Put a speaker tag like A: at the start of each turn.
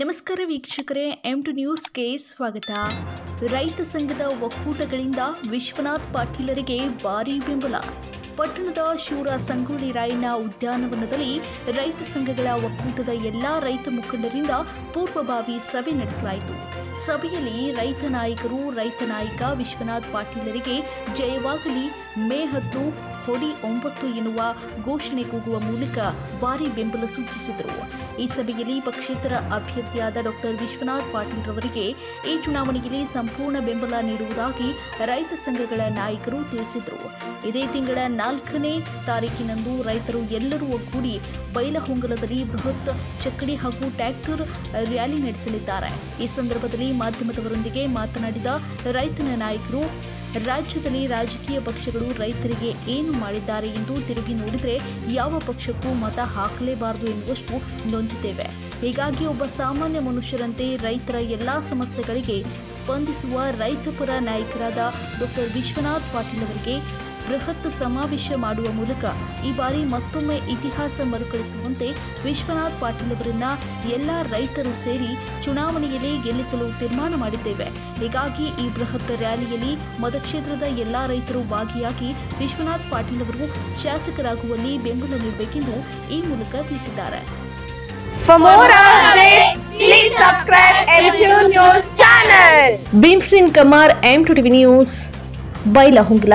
A: ನಮಸ್ಕಾರ ವೀಕ್ಷಕರೇ M to ನ್ಯೂಸ್ಗೆ ಸ್ವಾಗತ. ರೈತ ಸಂಘದ ಒಕ್ಕೂಟಗಳಿಂದ ವಿಶ್ವನಾಥ್ ಪಾಟೀಲರಿಗೆ ಭಾರೀ ಬೆಂಬಲ. ಪಟ್ಟಣದ ಶೂರ ಸಂಗೊಳ್ಳಿ ರಾಯಣ್ಣ ಉದ್ಯಾನವನದಲ್ಲಿ ರೈತ ಸಂಘಗಳ ಒಕ್ಕೂಟದ ಎಲ್ಲ ರೈತ ಮುಖಂಡರಿಂದ ಪೂರ್ವಭಾವಿ ಸಭೆ ನಡೆಸಲಾಯಿತು. ಸಭೆಯಲ್ಲಿ ರೈತ ನಾಯಕರು, ರೈತ ನಾಯಕ ವಿಶ್ವನಾಥ್ ಪಾಟೀಲರಿಗೆ ಜಯವಾಗಲಿ, ಮೇ ಹತ್ತು ಹೊಡಿ ಒಂಬತ್ತು ಎನ್ನುವ ಘೋಷಣೆ ಕೂಗುವ ಮೂಲಕ ಭಾರಿ ಬೆಂಬಲ ಸೂಚಿಸಿದರು. ಈ ಸಭೆಯಲ್ಲಿ ಪಕ್ಷೇತರ ಅಭ್ಯರ್ಥಿಯಾದ ಡಾಕ್ಟರ್ ವಿಶ್ವನಾಥ್ ಪಾಟೀಲ್ ರವರಿಗೆ ಈ ಚುನಾವಣೆಯಲ್ಲಿ ಸಂಪೂರ್ಣ ಬೆಂಬಲ ನೀಡುವುದಾಗಿ ರೈತ ಸಂಘಗಳ ನಾಯಕರು ತಿಳಿಸಿದರು. ಇದೇ ತಿಂಗಳ ನಾಲ್ಕನೇ ತಾರೀಕಿನಂದು ರೈತರು ಎಲ್ಲರೂ ಒಗ್ಗೂಡಿ ಬೈಲಹೊಂಗಲದಲ್ಲಿ ಬೃಹತ್ ಚಕ್ಕಡಿ ಹಾಗೂ ಟ್ರ್ಯಾಕ್ಟರ್ ರ್ಯಾಲಿ ನಡೆಸಲಿದ್ದಾರೆ. ಈ ಸಂದರ್ಭದಲ್ಲಿ ಮಾಧ್ಯಮದವರೊಂದಿಗೆ ಮಾತನಾಡಿದ ರೈತನ ನಾಯಕರು ರಾಜ್ಯದಲ್ಲಿ ರಾಜಕೀಯ ಪಕ್ಷಗಳು ರೈತರಿಗೆ ಏನು ಮಾಡಿದ್ದಾರೆ ಎಂದು ತಿರುಗಿ ನೋಡಿದರೆ ಯಾವ ಪಕ್ಷಕ್ಕೂ ಮತ ಹಾಕಲೇಬಾರದು ಎನ್ನುವಷ್ಟು ನೊಂದಿದ್ದೇವೆ. ಹೀಗಾಗಿ ಒಬ್ಬ ಸಾಮಾನ್ಯ ಮನುಷ್ಯರಂತೆ ರೈತರ ಎಲ್ಲಾ ಸಮಸ್ಯೆಗಳಿಗೆ ಸ್ಪಂದಿಸುವ ರೈತಪರ ನಾಯಕರಾದ ಡಾಕ್ಟರ್ ವಿಶ್ವನಾಥ್ ಪಾಟೀಲ್ ಅವರಿಗೆ ಬೃಹತ್ ಸಮಾವೇಶ ಮಾಡುವ ಮೂಲಕ ಈ ಬಾರಿ ಮತ್ತೊಮ್ಮೆ ಇತಿಹಾಸ ಮರುಕಳಿಸುವಂತೆ ವಿಶ್ವನಾಥ್ ಪಾಟೀಲ್ ಅವರನ್ನ ಎಲ್ಲ ರೈತರು ಸೇರಿ ಚುನಾವಣೆಯಲ್ಲಿ ಗೆಲ್ಲಿಸಲು ತೀರ್ಮಾನ ಮಾಡಿದ್ದೇವೆ. ಹೀಗಾಗಿ ಈ ಬೃಹತ್ ರ್ಯಾಲಿಯಲ್ಲಿ ಮತಕ್ಷೇತ್ರದ ಎಲ್ಲಾ ರೈತರು ಭಾಗಿಯಾಗಿ ವಿಶ್ವನಾಥ್ ಪಾಟೀಲ್ ಅವರು ಶಾಸಕರಾಗುವಲ್ಲಿ ಬೆಂಬಲ ನೀಡಬೇಕೆಂದು ಈ ಮೂಲಕ ತಿಳಿಸಿದ್ದಾರೆ.
B: For more updates, please subscribe M2 News channel.
A: Bhimsen Kumar M two TV news Bailhongal.